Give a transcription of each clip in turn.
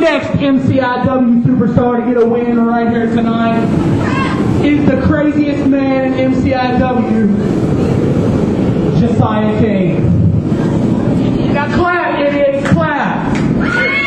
next MCIW superstar to get a win right here tonight is the craziest man in MCIW, Josiah Cain. Now clap, idiots, clap.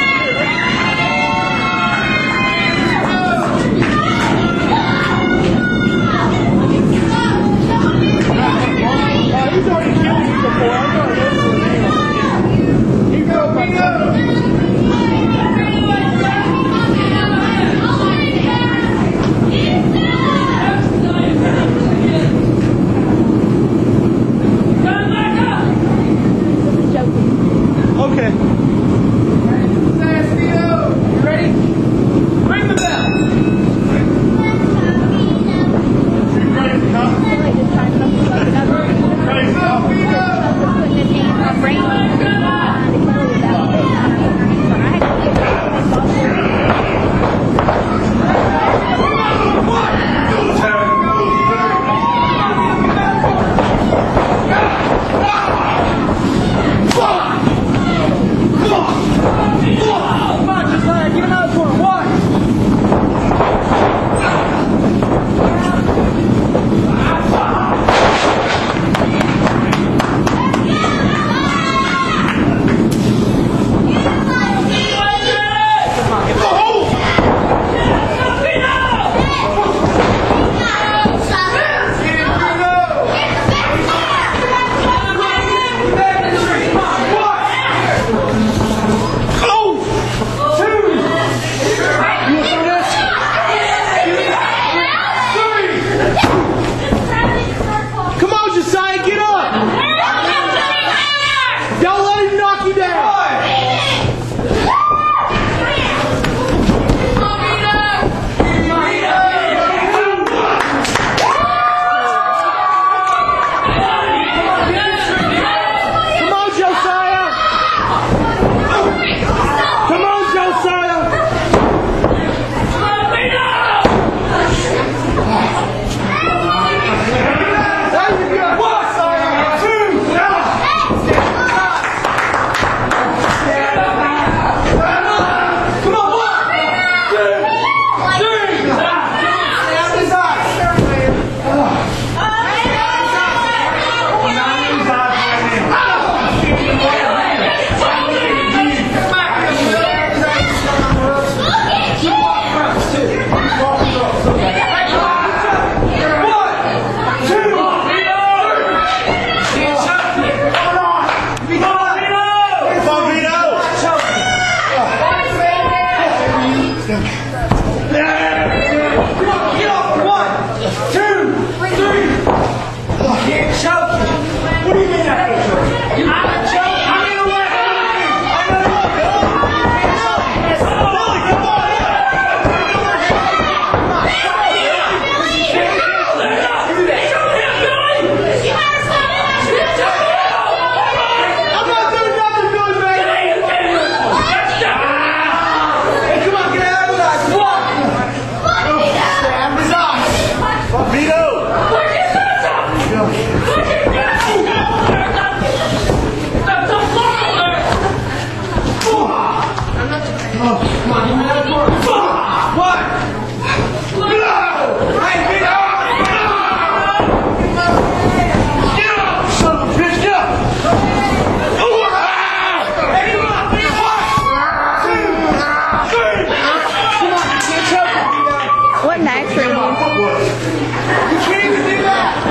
Thank you. Grandma. You can't even that.